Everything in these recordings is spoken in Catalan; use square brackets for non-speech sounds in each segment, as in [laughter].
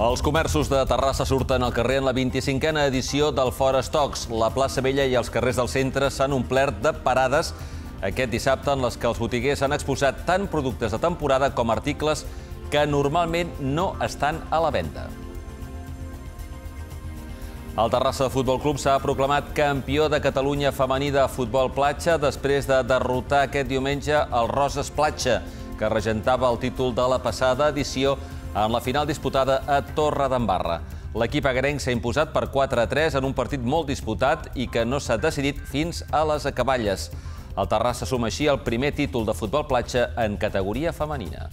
Els comerços de Terrassa surten al carrer en la 25a edició del Fora Stocks. La plaça Vella i els carrers del centre s'han omplert de parades aquest dissabte en les que els botiguers han exposat tant productes de temporada com articles que normalment no estan a la venda. El Terrassa Futbol Club s'ha proclamat campió de Catalunya femení de futbol platja després de derrotar aquest diumenge el Roses Platja, que regentava el títol de la passada edició en la final disputada a Torre d'Embarra. L'equip agarenc s'ha imposat per 4-3 en un partit molt disputat i que no s'ha decidit fins a les acaballes. El Terrassa suma així el primer títol de futbol platja en categoria femenina.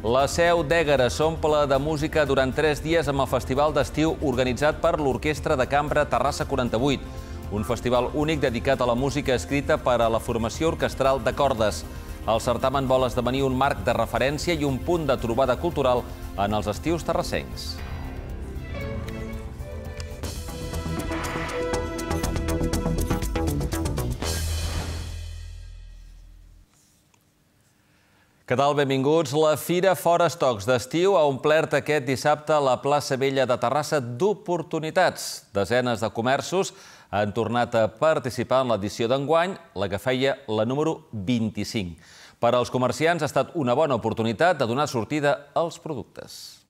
La seu d'Ègara s'omple de música durant tres dies amb el festival d'estiu organitzat per l'Orquestra de Cambra Terrassa 48, un festival únic dedicat a la música escrita per a la formació orquestral de cordes. El certamen vol esdevenir un marc de referència i un punt de trobada cultural en els estius terrassencs. Què tal? Benvinguts. La Fira Fora Estocs d'estiu ha omplert aquest dissabte la plaça Vella de Terrassa d'oportunitats. Desenes de comerços han tornat a participar en l'edició d'enguany, la que feia la número 25. Per als comerciants ha estat una bona oportunitat de donar sortida als productes.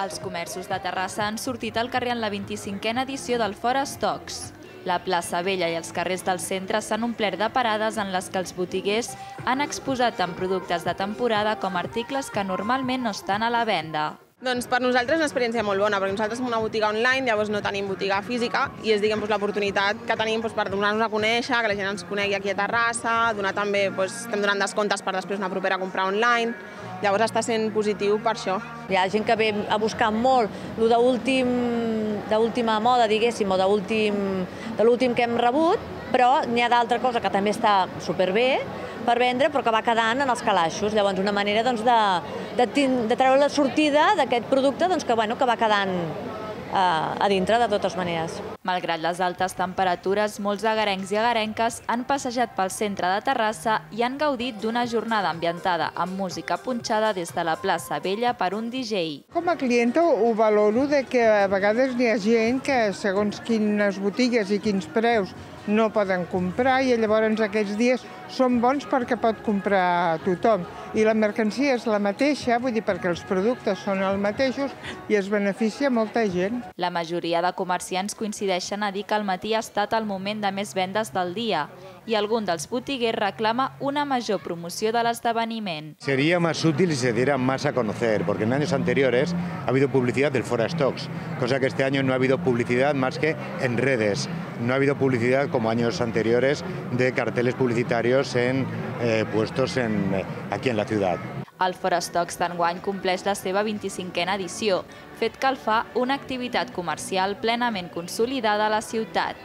Els comerços de Terrassa han sortit al carrer en la 25a edició del Fora Stocks. La plaça Vella i els carrers del centre s'han omplert de parades en les que els botiguers han exposat tant productes de temporada com articles que normalment no estan a la venda. Doncs per nosaltres és una experiència molt bona, perquè nosaltres som una botiga online, llavors no tenim botiga física i és diguem, doncs, l'oportunitat que tenim doncs, per donar-nos a conèixer, que la gent ens conegui aquí a Terrassa, donar també, doncs, estem donant descomptes per després una propera comprar online, llavors està sent positiu per això. Hi ha gent que ve a buscar molt el d'última moda, diguéssim, o de l'últim que hem rebut, però n'hi ha d'altra cosa que també està superbé, per vendre, però que va quedant en els calaixos. Llavors, una manera doncs, de, de, de treure la sortida d'aquest producte doncs, que, bueno, que va quedant eh, a dintre de totes maneres. Malgrat les altes temperatures, molts agarencs i agarenques han passejat pel centre de Terrassa i han gaudit d'una jornada ambientada amb música punxada des de la plaça Vella per un DJ. Com a clienta ho valoro de que a vegades hi ha gent que segons quines botigues i quins preus no poden comprar i llavors aquests dies són bons perquè pot comprar tothom. I la mercancia és la mateixa, vull dir, perquè els productes són els mateixos i es beneficia molta gent. La majoria de comerciants coincideixen a dir que el matí ha estat el moment de més vendes del dia i algun dels botiguers reclama una major promoció de l'esdeveniment. Sería más útil si se diera más a conocer, porque en años anteriores ha habido publicidad del Fora Stocks, cosa que este año no ha habido publicidad más que en redes. No ha habido publicidad como años anteriores de carteles publicitarios en eh, puestos en, eh, aquí en la ciudad. El Forestocs d'enguany compleix la seva 25a edició, fet que el fa una activitat comercial plenament consolidada a la ciutat.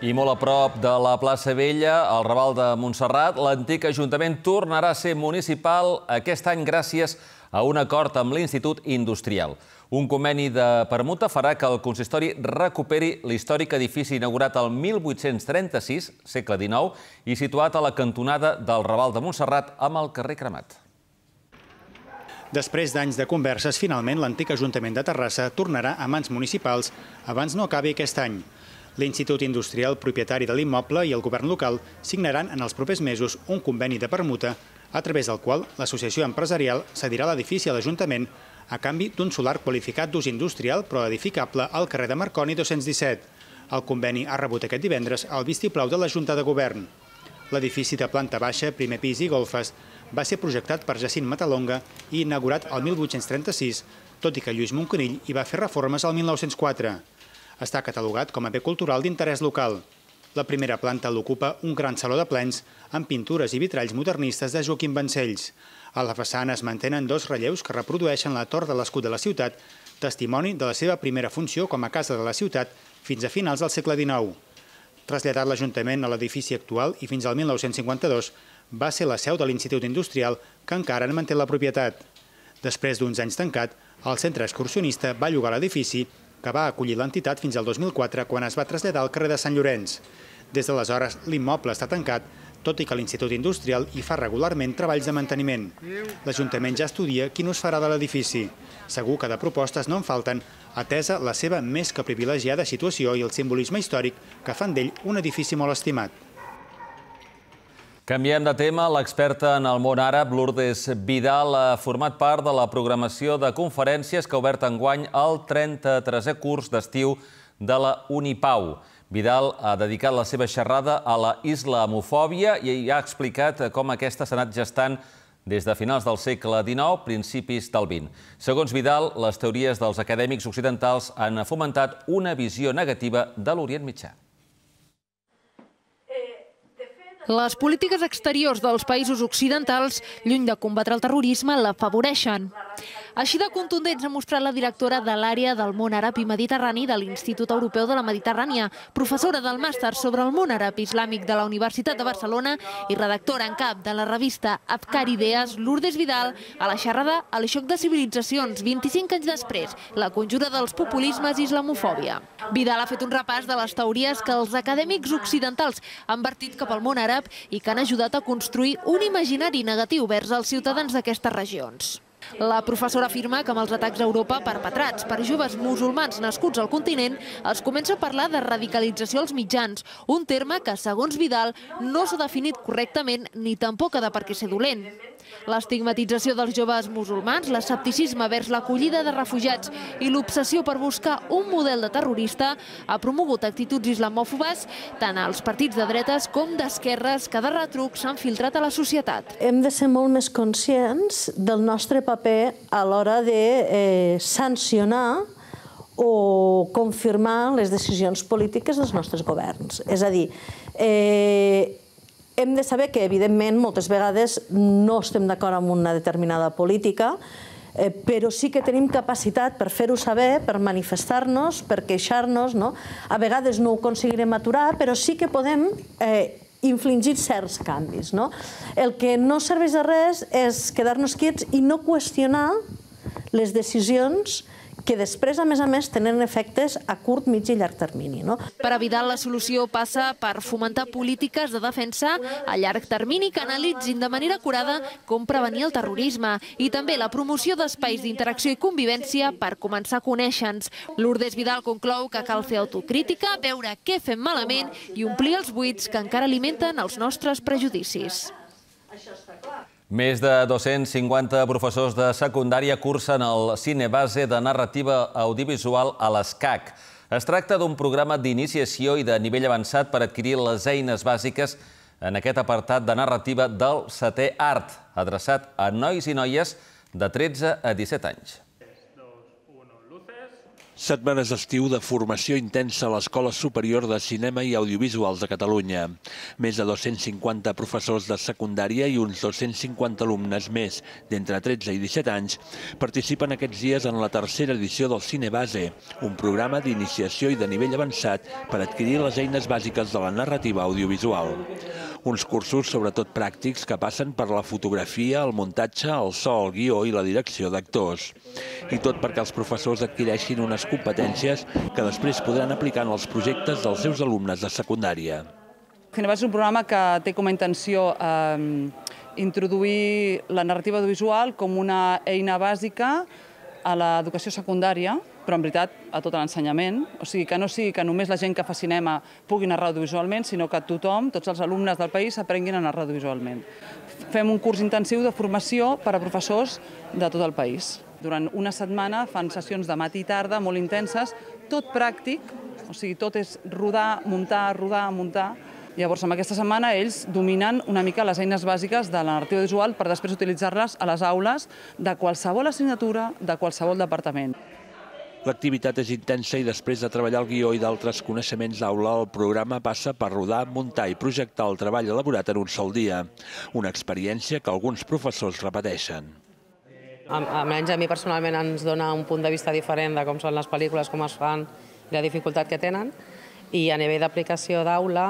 I molt a prop de la plaça Vella, al Raval de Montserrat, l'antic Ajuntament tornarà a ser municipal aquest any gràcies a un acord amb l'Institut Industrial. Un conveni de permuta farà que el consistori recuperi l'històric edifici inaugurat el 1836, segle XIX, i situat a la cantonada del Raval de Montserrat amb el carrer Cremat. Després d'anys de converses, finalment l'antic Ajuntament de Terrassa tornarà a mans municipals abans no acabi aquest any. L'Institut Industrial, propietari de l'immoble i el govern local signaran en els propers mesos un conveni de permuta a través del qual l'associació empresarial cedirà l'edifici a l'Ajuntament a canvi d'un solar qualificat d'ús industrial però edificable al carrer de Marconi 217. El conveni ha rebut aquest divendres el vistiplau de la Junta de Govern. L'edifici de planta baixa, primer pis i golfes va ser projectat per Jacint Matalonga i inaugurat el 1836, tot i que Lluís Monconill hi va fer reformes al 1904. Està catalogat com a bé cultural d'interès local. La primera planta l'ocupa un gran saló de plens amb pintures i vitralls modernistes de Joaquim Vancells. A la façana es mantenen dos relleus que reprodueixen la tor de l'escut de la ciutat, testimoni de la seva primera funció com a casa de la ciutat fins a finals del segle XIX. Traslladat l'Ajuntament a l'edifici actual i fins al 1952, va ser la seu de l'Institut Industrial, que encara en manté la propietat. Després d'uns anys tancat, el centre excursionista va llogar l'edifici que va acollir l'entitat fins al 2004 quan es va traslladar al carrer de Sant Llorenç. Des d'aleshores, l'immoble està tancat, tot i que l'Institut Industrial hi fa regularment treballs de manteniment. L'Ajuntament ja estudia quin ús farà de l'edifici. Segur que de propostes no en falten, atesa la seva més que privilegiada situació i el simbolisme històric que fan d'ell un edifici molt estimat. Canviem de tema. L'experta en el món àrab, Lourdes Vidal, ha format part de la programació de conferències que ha obert enguany el 33è curs d'estiu de la Unipau. Vidal ha dedicat la seva xerrada a la islamofòbia i ha explicat com aquesta s'ha anat gestant des de finals del segle XIX, principis del XX. Segons Vidal, les teories dels acadèmics occidentals han fomentat una visió negativa de l'Orient Mitjà. Les polítiques exteriors dels països occidentals, lluny de combatre el terrorisme, l'afavoreixen. Així de contundents ha mostrat la directora de l'àrea del món àrab i mediterrani de l'Institut Europeu de la Mediterrània, professora del màster sobre el món àrab islàmic de la Universitat de Barcelona i redactora en cap de la revista Afkar Idees, Lourdes Vidal, a la xerrada El xoc de civilitzacions, 25 anys després, la conjura dels populismes i islamofòbia. Vidal ha fet un repàs de les teories que els acadèmics occidentals han vertit cap al món àrab i que han ajudat a construir un imaginari negatiu vers els ciutadans d'aquestes regions. La professora afirma que amb els atacs a Europa perpetrats per joves musulmans nascuts al continent es comença a parlar de radicalització als mitjans, un terme que, segons Vidal, no s'ha definit correctament ni tampoc ha de per què ser dolent. L'estigmatització dels joves musulmans, l'escepticisme vers l'acollida de refugiats i l'obsessió per buscar un model de terrorista ha promogut actituds islamòfobes tant als partits de dretes com d'esquerres que de retruc s'han filtrat a la societat. Hem de ser molt més conscients del nostre paper a l'hora de eh, sancionar o confirmar les decisions polítiques dels nostres governs. És a dir, eh, hem de saber que, evidentment, moltes vegades no estem d'acord amb una determinada política, eh, però sí que tenim capacitat per fer-ho saber, per manifestar-nos, per queixar-nos. No? A vegades no ho aconseguirem aturar, però sí que podem eh, infligir certs canvis. No? El que no serveix de res és quedar-nos quiets i no qüestionar les decisions que després, a més a més, tenen efectes a curt, mig i llarg termini. No? Per a Vidal, la solució passa per fomentar polítiques de defensa a llarg termini que analitzin de manera acurada com prevenir el terrorisme i també la promoció d'espais d'interacció i convivència per començar a conèixer-nos. Lourdes Vidal conclou que cal fer autocrítica, veure què fem malament i omplir els buits que encara alimenten els nostres prejudicis. Això està clar. Més de 250 professors de secundària cursen el cine base de narrativa audiovisual a l'ESCAC. Es tracta d'un programa d'iniciació i de nivell avançat per adquirir les eines bàsiques en aquest apartat de narrativa del setè art, adreçat a nois i noies de 13 a 17 anys. Setmanes d'estiu de formació intensa a l'Escola Superior de Cinema i Audiovisuals de Catalunya. Més de 250 professors de secundària i uns 250 alumnes més d'entre 13 i 17 anys participen aquests dies en la tercera edició del Cine Base, un programa d'iniciació i de nivell avançat per adquirir les eines bàsiques de la narrativa audiovisual. Uns cursos sobretot pràctics que passen per la fotografia, el muntatge, el so, el guió i la direcció d'actors. I tot perquè els professors adquireixin unes competències que després podran aplicar en els projectes dels seus alumnes de secundària. Cinebas és un programa que té com a intenció eh, introduir la narrativa audiovisual com una eina bàsica a l'educació secundària, però en veritat a tot l'ensenyament, o sigui que no sigui que només la gent que fa cinema pugui narrar audiovisualment, sinó que tothom, tots els alumnes del país, aprenguin a narrar audiovisualment. Fem un curs intensiu de formació per a professors de tot el país. Durant una setmana fan sessions de matí i tarda molt intenses, tot pràctic, o sigui, tot és rodar, muntar, rodar, muntar. Llavors, en aquesta setmana, ells dominen una mica les eines bàsiques de la narrativa visual per després utilitzar-les a les aules de qualsevol assignatura, de qualsevol departament. L'activitat és intensa i després de treballar el guió i d'altres coneixements d'aula, el programa passa per rodar, muntar i projectar el treball elaborat en un sol dia. Una experiència que alguns professors repeteixen almenys a mi personalment ens dona un punt de vista diferent de com són les pel·lícules, com es fan i la dificultat que tenen. I a nivell d'aplicació d'aula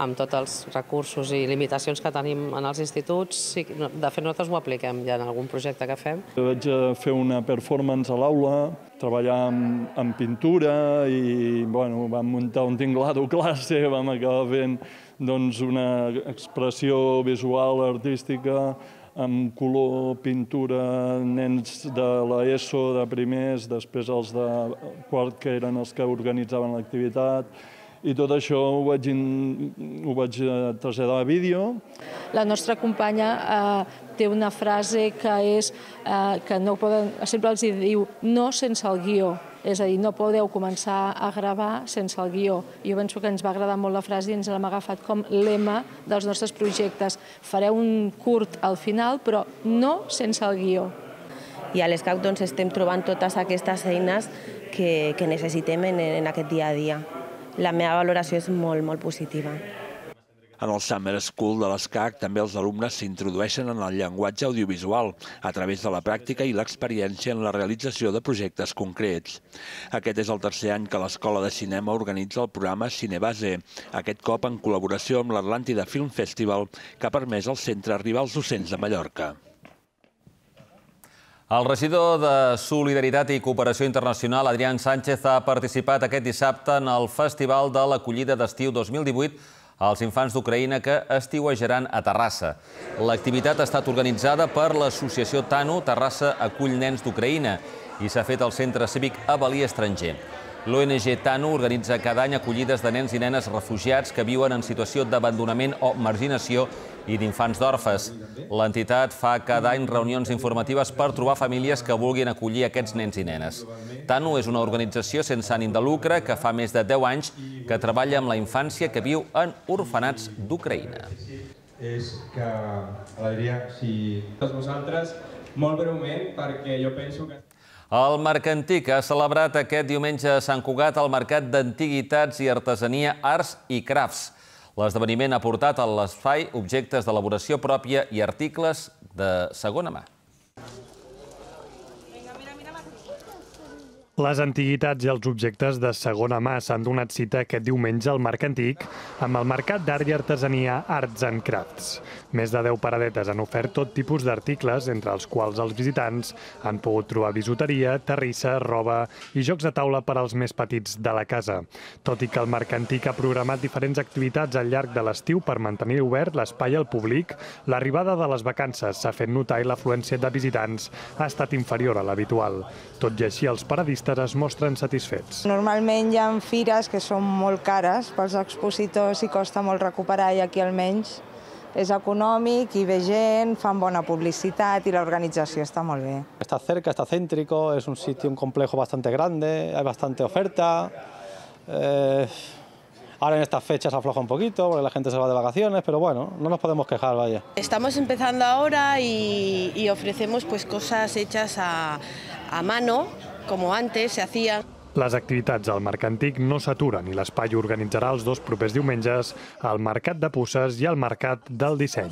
amb tots els recursos i limitacions que tenim en els instituts, de fet nosaltres ho apliquem ja en algun projecte que fem. Vaig fer una performance a l'aula, treballar amb pintura i bueno, vam muntar un tinglado classe, [laughs] vam acabar fent doncs, una expressió visual artística amb color, pintura, nens de l'ESO, de primers, després els de quart, que eren els que organitzaven l'activitat, i tot això ho vaig, in, ho vaig eh, traslladar a vídeo. La nostra companya eh, té una frase que és eh, que no poden, sempre els diu no sense el guió, és a dir, no podeu començar a gravar sense el guió. Jo penso que ens va agradar molt la frase i ens l'hem agafat com lema dels nostres projectes. Fareu un curt al final, però no sense el guió. I a l'ESCAC doncs, estem trobant totes aquestes eines que, que necessitem en, en aquest dia a dia. La meva valoració és molt, molt positiva. En el Summer School de l'ESCAC també els alumnes s'introdueixen en el llenguatge audiovisual a través de la pràctica i l'experiència en la realització de projectes concrets. Aquest és el tercer any que l'Escola de Cinema organitza el programa Cinebase, aquest cop en col·laboració amb l'Atlàntida Film Festival, que ha permès al centre arribar als docents de Mallorca. El regidor de Solidaritat i Cooperació Internacional, Adrián Sánchez, ha participat aquest dissabte en el Festival de l'Acollida d'Estiu 2018 als infants d'Ucraïna que estiuejaran a Terrassa. L'activitat ha estat organitzada per l'associació TANU Terrassa Acull Nens d'Ucraïna i s'ha fet al Centre Cívic Avalí Estranger. L'ONG TANU organitza cada any acollides de nens i nenes refugiats que viuen en situació d'abandonament o marginació i d'infants d'orfes. L'entitat fa cada any reunions informatives per trobar famílies que vulguin acollir aquests nens i nenes. TANU és una organització sense ànim de lucre que fa més de 10 anys que treballa amb la infància que viu en orfenats d'Ucraïna. És que, Alegria, si vosaltres, molt breument, perquè jo penso que... El Mercantic ha celebrat aquest diumenge a Sant Cugat el Mercat d'Antiguitats i Artesania Arts i Crafts. L'esdeveniment ha portat a l'espai objectes d'elaboració pròpia i articles de segona mà. Les antiguitats i els objectes de segona mà s'han donat cita aquest diumenge al Marc Antic amb el Mercat d'Art i Artesania Arts and Crafts. Més de 10 paradetes han ofert tot tipus d'articles, entre els quals els visitants han pogut trobar bisuteria, terrissa, roba i jocs de taula per als més petits de la casa. Tot i que el Marc Antic ha programat diferents activitats al llarg de l'estiu per mantenir obert l'espai al públic, l'arribada de les vacances s'ha fet notar i l'afluència de visitants ha estat inferior a l'habitual. Tot i així, els paradistes artistes es mostren satisfets. Normalment hi ha fires que són molt cares pels expositors i costa molt recuperar i aquí almenys és econòmic i ve gent, fan bona publicitat i l'organització està molt bé. Está cerca, está céntrico, es un sitio, un complejo bastante grande, hay bastante oferta. Eh, ahora en estas fechas afloja un poquito porque la gente se va de vacaciones, pero bueno, no nos podemos quejar, vaya. Estamos empezando ahora y, y ofrecemos pues cosas hechas a, a mano, como antes se hacía. Les activitats al Marc Antic no s'aturen i l'espai organitzarà els dos propers diumenges al Mercat de Pusses i al Mercat del Disseny.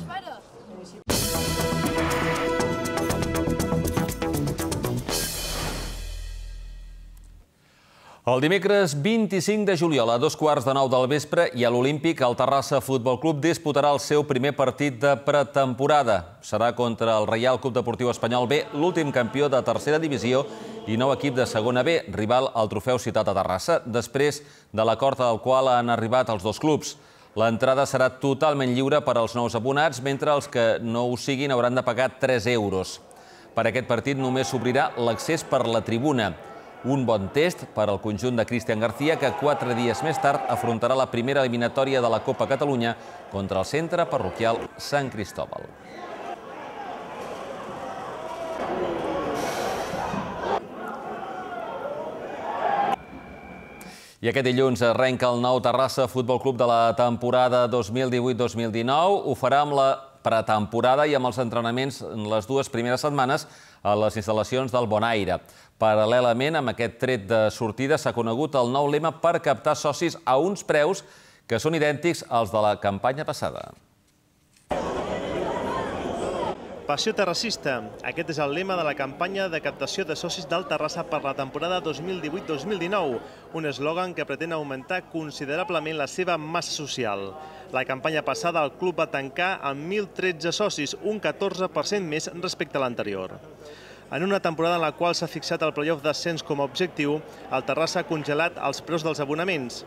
El dimecres 25 de juliol a dos quarts de nou del vespre i a l'Olímpic el Terrassa Futbol Club disputarà el seu primer partit de pretemporada. Serà contra el Reial Club Deportiu Espanyol B, l'últim campió de tercera divisió i nou equip de segona B, rival al trofeu citat a Terrassa, després de l'acord al qual han arribat els dos clubs. L'entrada serà totalment lliure per als nous abonats, mentre els que no ho siguin hauran de pagar 3 euros. Per aquest partit només s'obrirà l'accés per la tribuna. Un bon test per al conjunt de Cristian García, que quatre dies més tard afrontarà la primera eliminatòria de la Copa Catalunya contra el centre parroquial Sant Cristòbal. I aquest dilluns arrenca el nou Terrassa Futbol Club de la temporada 2018-2019. Ho farà amb la pretemporada i amb els entrenaments en les dues primeres setmanes a les instal·lacions del Bonaire. Paral·lelament, amb aquest tret de sortida s'ha conegut el nou lema per captar socis a uns preus que són idèntics als de la campanya passada. Passió terrassista. Aquest és el lema de la campanya de captació de socis del Terrassa per la temporada 2018-2019, un eslògan que pretén augmentar considerablement la seva massa social. La campanya passada el club va tancar amb 1.013 socis, un 14% més respecte a l'anterior. En una temporada en la qual s'ha fixat el playoff d'ascens com a objectiu, el Terrassa ha congelat els preus dels abonaments.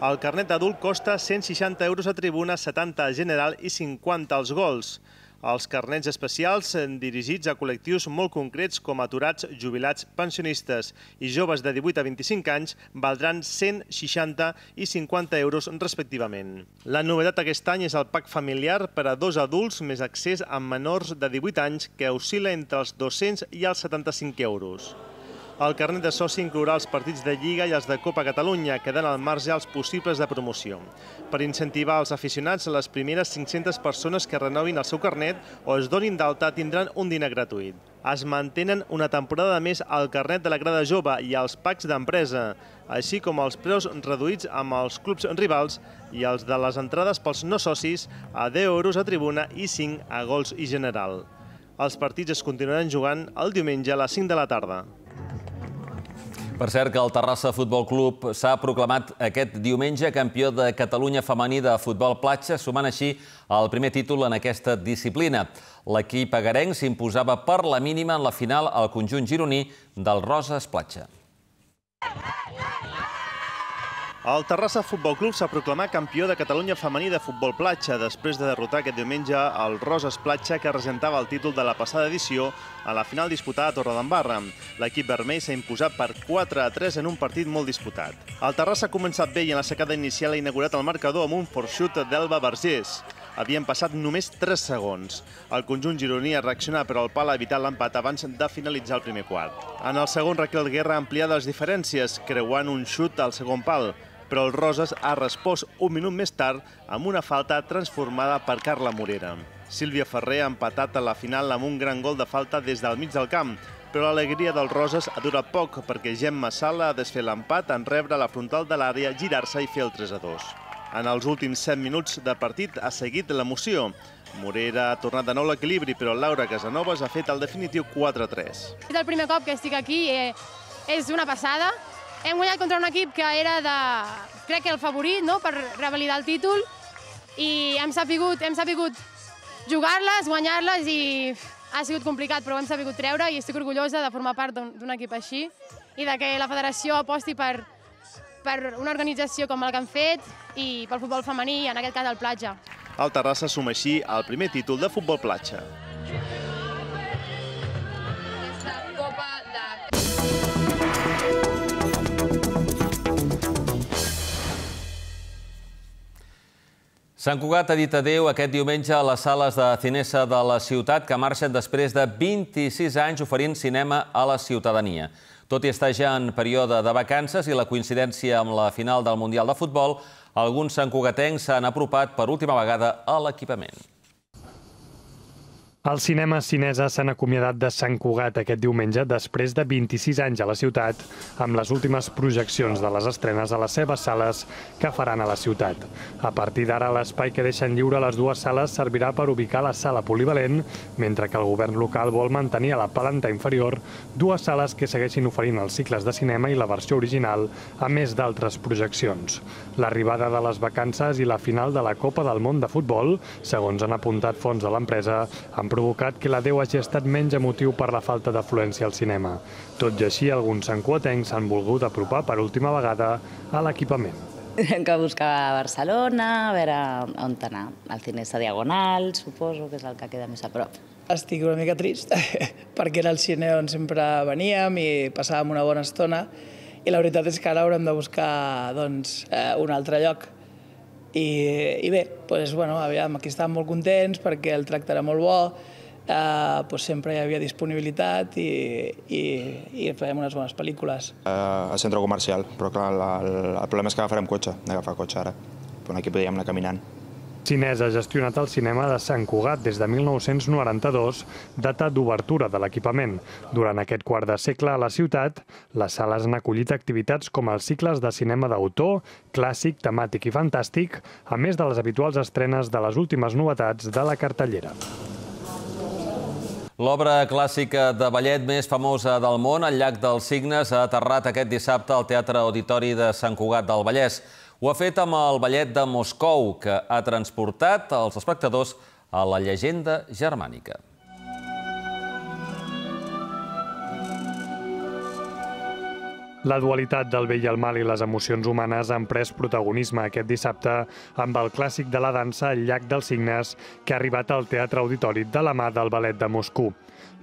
El carnet d'adult costa 160 euros a tribuna, 70 a general i 50 als gols. Els carnets especials dirigits a col·lectius molt concrets com aturats, jubilats, pensionistes i joves de 18 a 25 anys valdran 160 i 50 euros respectivament. La novetat aquest any és el pack familiar per a dos adults més accés amb menors de 18 anys que oscil·la entre els 200 i els 75 euros. El carnet de soci inclourà els partits de Lliga i els de Copa Catalunya, quedant al marge els possibles de promoció. Per incentivar els aficionats, les primeres 500 persones que renovin el seu carnet o es donin d'alta tindran un dinar gratuït. Es mantenen una temporada més el carnet de la grada jove i els packs d'empresa, així com els preus reduïts amb els clubs rivals i els de les entrades pels no socis a 10 euros a tribuna i 5 a gols i general. Els partits es continuaran jugant el diumenge a les 5 de la tarda. Per cert que el Terrassa Futbol Club s'ha proclamat aquest diumenge campió de Catalunya femení de futbol platja, sumant així el primer títol en aquesta disciplina. L'equip agarenc s'imposava per la mínima en la final al conjunt gironí del Roses Platja. El Terrassa Futbol Club s'ha proclamat campió de Catalunya femení de futbol platja després de derrotar aquest diumenge el Roses Platja que resentava el títol de la passada edició a la final disputada a Torredembarra. L'equip vermell s'ha imposat per 4 a 3 en un partit molt disputat. El Terrassa ha començat bé i en la secada inicial ha inaugurat el marcador amb un forxut d'Elba Vergés. Havien passat només 3 segons. El conjunt gironí ha reaccionat, però el pal ha evitat l'empat abans de finalitzar el primer quart. En el segon, Raquel Guerra ha ampliat les diferències, creuant un xut al segon pal però el Roses ha respost un minut més tard amb una falta transformada per Carla Morera. Sílvia Ferrer ha empatat a la final amb un gran gol de falta des del mig del camp, però l'alegria dels Roses ha durat poc perquè Gemma Sala ha desfet l'empat en rebre la frontal de l'àrea, girar-se i fer el 3 a 2. En els últims 7 minuts de partit ha seguit l'emoció. Morera ha tornat de nou l'equilibri, però Laura Casanovas ha fet el definitiu 4 a 3. És el primer cop que estic aquí, eh, és una passada, hem guanyat contra un equip que era de, crec que el favorit, no?, per revalidar el títol, i hem sapigut, hem sapigut jugar-les, guanyar-les, i ha sigut complicat, però ho hem sapigut treure, i estic orgullosa de formar part d'un equip així, i de que la federació aposti per, per una organització com la que han fet i pel futbol femení, en aquest cas el platja. El Terrassa assuma així el primer títol de futbol platja. Sant Cugat ha dit adeu aquest diumenge a les sales de Cinesa de la ciutat que marxen després de 26 anys oferint cinema a la ciutadania. Tot i estar ja en període de vacances i la coincidència amb la final del Mundial de Futbol, alguns santcugatencs s'han apropat per última vegada a l'equipament. Els cinemes cineses s'han acomiadat de Sant Cugat aquest diumenge després de 26 anys a la ciutat, amb les últimes projeccions de les estrenes a les seves sales que faran a la ciutat. A partir d'ara, l'espai que deixen lliure les dues sales servirà per ubicar la sala polivalent, mentre que el govern local vol mantenir a la planta inferior dues sales que segueixin oferint els cicles de cinema i la versió original, a més d'altres projeccions. L'arribada de les vacances i la final de la Copa del Món de Futbol, segons han apuntat fons de l'empresa, han provocat que la Déu hagi estat menys emotiu per la falta d'afluència al cinema. Tot i així, alguns sancuatencs s'han volgut apropar per última vegada a l'equipament. Hem que buscar a Barcelona, a veure on anar. Al Cinesa Diagonal, suposo que és el que queda més a prop. Estic una mica trist, [laughs] perquè era el cine on sempre veníem i passàvem una bona estona, i la veritat és que ara haurem de buscar doncs, eh, un altre lloc i, i bé, doncs, bueno, aviam, aquí estàvem molt contents perquè el tracte era molt bo, eh, doncs sempre hi havia disponibilitat i, i, i fèiem unes bones pel·lícules. Uh, al centre comercial, però clar, el, el, el problema és que agafarem cotxe, d'agafar cotxe ara. Però aquí podríem anar caminant. Cines ha gestionat el cinema de Sant Cugat des de 1992, data d'obertura de l'equipament. Durant aquest quart de segle a la ciutat, les sales han acollit activitats com els cicles de cinema d'autor, clàssic, temàtic i fantàstic, a més de les habituals estrenes de les últimes novetats de la cartellera. L'obra clàssica de ballet més famosa del món, El llac dels Signes, ha aterrat aquest dissabte al Teatre Auditori de Sant Cugat del Vallès. Ho ha fet amb el ballet de Moscou, que ha transportat els espectadors a la llegenda germànica. La dualitat del bé i el mal i les emocions humanes han pres protagonisme aquest dissabte amb el clàssic de la dansa El llac dels signes, que ha arribat al Teatre Auditori de la mà del Ballet de Moscou.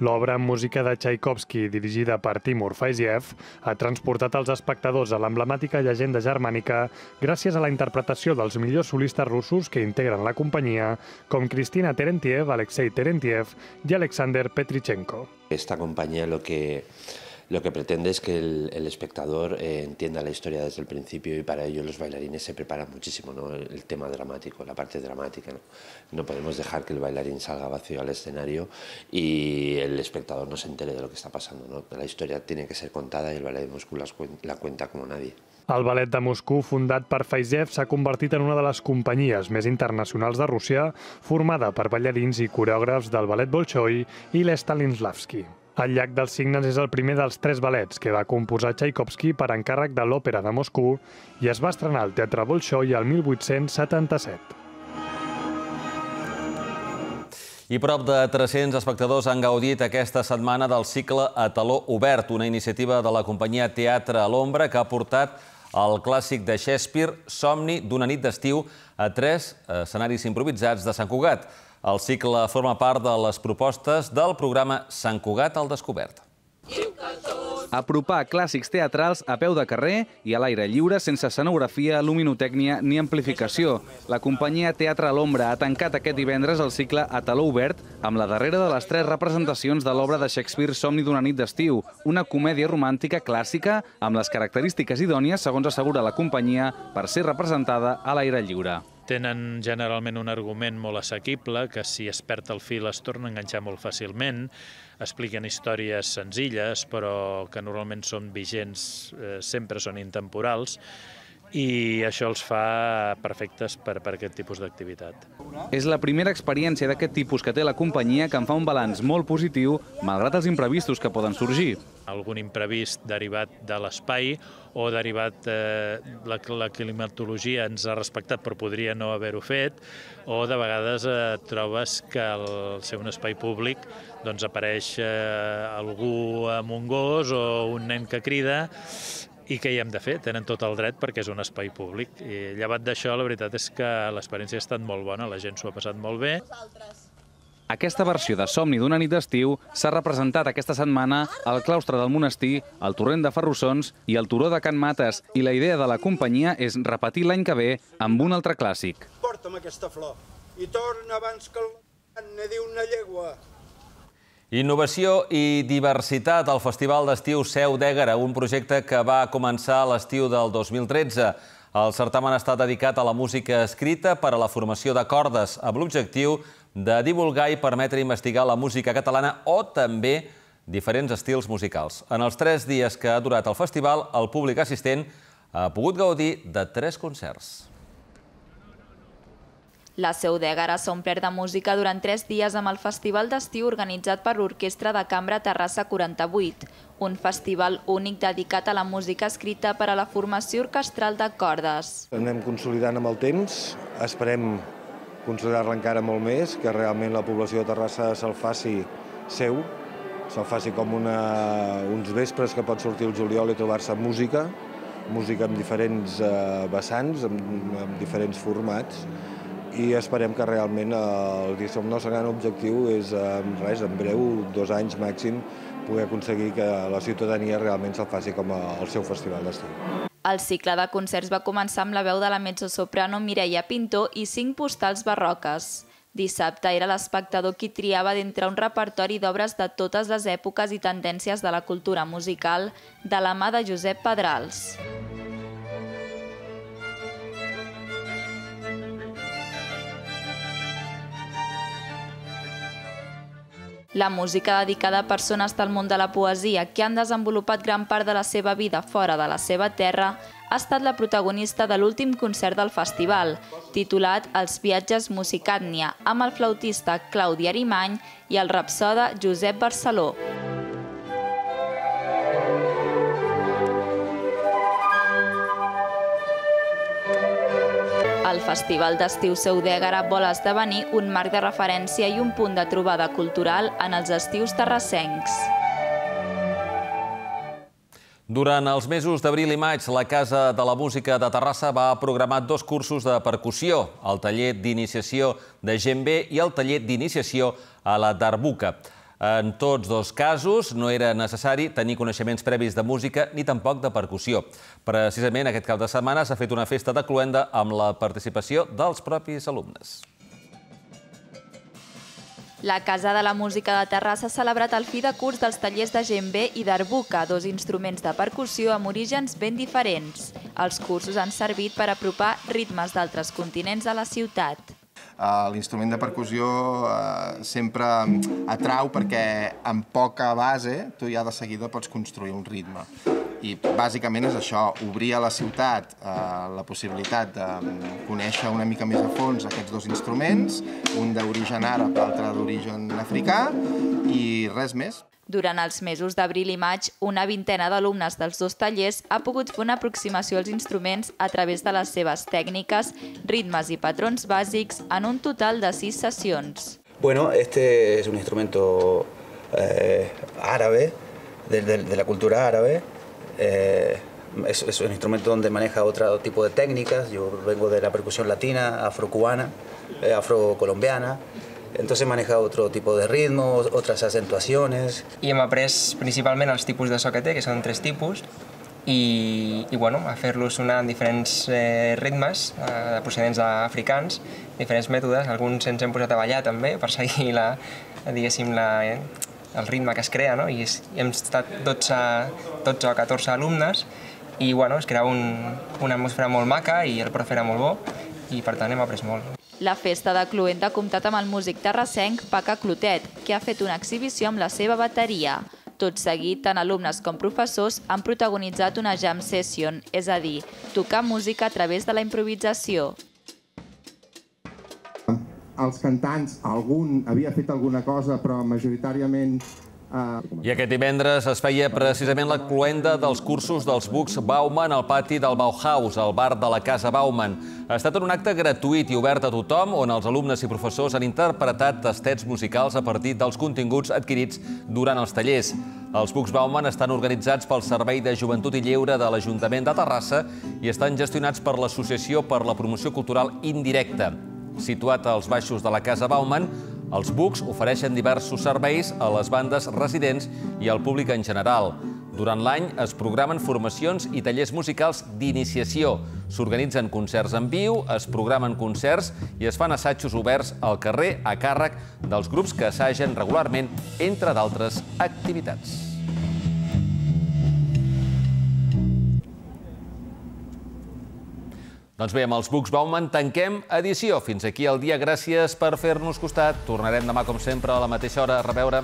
L'obra amb música de Tchaikovsky, dirigida per Timur Faiziev, ha transportat els espectadors a l'emblemàtica llegenda germànica gràcies a la interpretació dels millors solistes russos que integren la companyia, com Cristina Terentiev, Alexei Terentiev i Alexander Petrichenko. Esta compañía lo que lo que pretende es que el, el espectador eh, entienda la historia desde el principio y para ello los bailarines se preparan muchísimo, ¿no? el, el tema dramático, la parte dramática. ¿no? no podemos dejar que el bailarín salga vacío al escenario y el espectador no se entere de lo que está pasando. ¿no? La historia tiene que ser contada y el ballet de Moscú la cuenta como nadie. El ballet de Moscou, fundat per Faizev, s'ha convertit en una de les companyies més internacionals de Rússia, formada per ballarins i coreògrafs del ballet Bolshoi i l'Estalinslavski. El llac dels signes és el primer dels tres ballets que va composar Tchaikovsky per encàrrec de l'Òpera de Moscou i es va estrenar al Teatre Bolshoi el 1877. I prop de 300 espectadors han gaudit aquesta setmana del cicle A Taló Obert, una iniciativa de la companyia Teatre a l'Ombra que ha portat el clàssic de Shakespeare, Somni d'una nit d'estiu, a tres escenaris improvisats de Sant Cugat. El cicle forma part de les propostes del programa Sant Cugat al Descobert. Apropar clàssics teatrals a peu de carrer i a l'aire lliure sense escenografia, luminotècnia ni amplificació. La companyia Teatre a l'Ombra ha tancat aquest divendres el cicle a taló obert amb la darrera de les tres representacions de l'obra de Shakespeare Somni d'una nit d'estiu, una comèdia romàntica clàssica amb les característiques idònies, segons assegura la companyia, per ser representada a l'aire lliure tenen generalment un argument molt assequible, que si es perd el fil es torna a enganxar molt fàcilment, expliquen històries senzilles, però que normalment són vigents, eh, sempre són intemporals, i això els fa perfectes per, per aquest tipus d'activitat. És la primera experiència d'aquest tipus que té la companyia que en fa un balanç molt positiu, malgrat els imprevistos que poden sorgir. Algun imprevist derivat de l'espai o derivat eh, la, la climatologia ens ha respectat però podria no haver-ho fet, o de vegades eh, trobes que al ser un espai públic doncs apareix eh, algú amb un gos o un nen que crida i què hi hem de fer? Tenen tot el dret perquè és un espai públic. I llevat d'això, la veritat és que l'experiència ha estat molt bona, la gent s'ho ha passat molt bé. Aquesta versió de Somni d'una nit d'estiu s'ha representat aquesta setmana al claustre del monestir, al torrent de Ferrussons i al turó de Can Mates, i la idea de la companyia és repetir l'any que ve amb un altre clàssic. Porta'm aquesta flor i torna abans que el ne diu una llegua. Innovació i diversitat al Festival d'Estiu Seu d'Ègara, un projecte que va començar l'estiu del 2013. El certamen està dedicat a la música escrita per a la formació de cordes, amb l'objectiu de divulgar i permetre investigar la música catalana o també diferents estils musicals. En els tres dies que ha durat el festival, el públic assistent ha pogut gaudir de tres concerts. La Seu d'Ègara s'ha omplert de música durant tres dies amb el Festival d'Estiu organitzat per l'Orquestra de Cambra Terrassa 48, un festival únic dedicat a la música escrita per a la formació orquestral de cordes. Anem consolidant amb el temps, esperem consolidar-la encara molt més, que realment la població de Terrassa se'l faci seu, se'l faci com una, uns vespres que pot sortir el juliol i trobar-se música, música amb diferents eh, vessants, amb, amb diferents formats, i esperem que realment el, el nostre gran objectiu és, en res, en breu, dos anys màxim, poder aconseguir que la ciutadania realment se'l faci com a, el seu festival d'estiu. El cicle de concerts va començar amb la veu de la mezzosoprano Mireia Pinto i cinc postals barroques. Dissabte era l'espectador qui triava d'entre un repertori d'obres de totes les èpoques i tendències de la cultura musical de la mà de Josep Pedrals. La música dedicada a persones del món de la poesia que han desenvolupat gran part de la seva vida fora de la seva terra ha estat la protagonista de l'últim concert del festival, titulat Els viatges Musicàtnia, amb el flautista Claudi Arimany i el rapsoda Josep Barceló. El Festival d'Estiu Seudègara vol esdevenir un marc de referència i un punt de trobada cultural en els estius terrassencs. Durant els mesos d'abril i maig, la Casa de la Música de Terrassa va programar dos cursos de percussió, el taller d'iniciació de Gembe i el taller d'iniciació a la Darbuca. En tots dos casos no era necessari tenir coneixements previs de música ni tampoc de percussió. Precisament aquest cap de setmana s'ha fet una festa de cluenda amb la participació dels propis alumnes. La Casa de la Música de Terrassa ha celebrat el fi de curs dels tallers de djembe i d'arbuca, dos instruments de percussió amb orígens ben diferents. Els cursos han servit per apropar ritmes d'altres continents a la ciutat. Eh, l'instrument de percussió eh, sempre atrau perquè amb poca base tu ja de seguida pots construir un ritme. I bàsicament és això, obrir a la ciutat eh, la possibilitat de conèixer una mica més a fons aquests dos instruments, un d'origen àrab, l'altre d'origen africà, i res més. Durant els mesos d'abril i maig, una vintena d'alumnes dels dos tallers ha pogut fer una aproximació als instruments a través de les seves tècniques, ritmes i patrons bàsics en un total de sis sessions. Bueno, este es un instrumento eh, árabe, de, de, de, la cultura árabe. Eh, es, es, un instrumento donde maneja otro tipo de técnicas. Yo vengo de la percusión latina, afrocubana, eh, afrocolombiana. Entonces maneja otro tipo de ritmos, otras acentuaciones. I hem après principalment els tipus de so que té, que són tres tipus, i, i bueno, a fer-los sonar en diferents eh, ritmes eh, procedents africans, diferents mètodes, alguns ens hem posat a ballar també per seguir la, diguéssim, la, eh, el ritme que es crea, no? I, és, hem estat 12, 12 o 14 alumnes i bueno, es crea un, una atmosfera molt maca i el profe era molt bo i per tant hem après molt. La festa de Cluent ha comptat amb el músic terrassenc Paca Clotet, que ha fet una exhibició amb la seva bateria. Tot seguit, tant alumnes com professors han protagonitzat una jam session, és a dir, tocar música a través de la improvisació. Els cantants, algun havia fet alguna cosa, però majoritàriament i aquest divendres es feia precisament la cluenda dels cursos dels Bucs Bauman al pati del Bauhaus, al bar de la Casa Bauman. Ha estat un acte gratuït i obert a tothom, on els alumnes i professors han interpretat tastets musicals a partir dels continguts adquirits durant els tallers. Els Bucs Bauman estan organitzats pel Servei de Joventut i Lleure de l'Ajuntament de Terrassa i estan gestionats per l'Associació per la Promoció Cultural Indirecta. Situat als baixos de la Casa Bauman, els Bucs ofereixen diversos serveis a les bandes residents i al públic en general. Durant l'any es programen formacions i tallers musicals d'iniciació. S'organitzen concerts en viu, es programen concerts i es fan assajos oberts al carrer a càrrec dels grups que assagen regularment, entre d'altres activitats. Doncs bé, amb els Bucs Bauman tanquem edició. Fins aquí el dia. Gràcies per fer-nos costat. Tornarem demà, com sempre, a la mateixa hora. A reveure.